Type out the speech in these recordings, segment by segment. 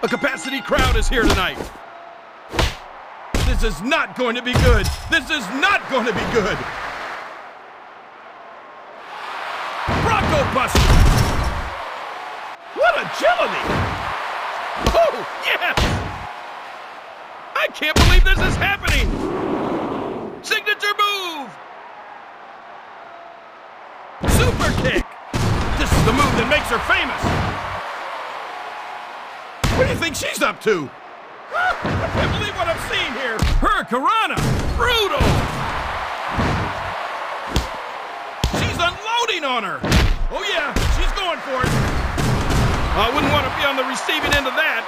A capacity crowd is here tonight. This is not going to be good. This is not going to be good. Bronco Buster. What agility. Oh, yes. I can't believe this is happening. Signature move. Super kick. This is the move that makes her famous. What do you think she's up to? I can't believe what I'm seeing here. Hurricanrana. Brutal. She's unloading on her. Oh, yeah, she's going for it. I wouldn't want to be on the receiving end of that.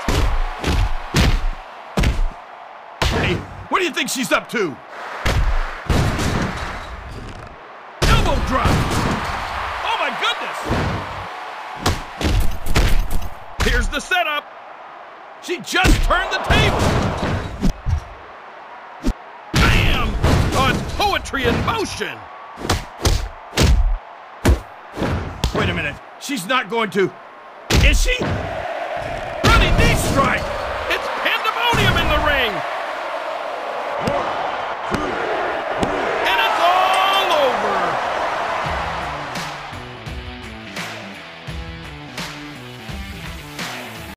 Hey, what do you think she's up to? Elbow drop. Oh, my goodness. Here's the setup. She just turned the table. Bam! On poetry in motion. Wait a minute. She's not going to. Is she? Running knee strike.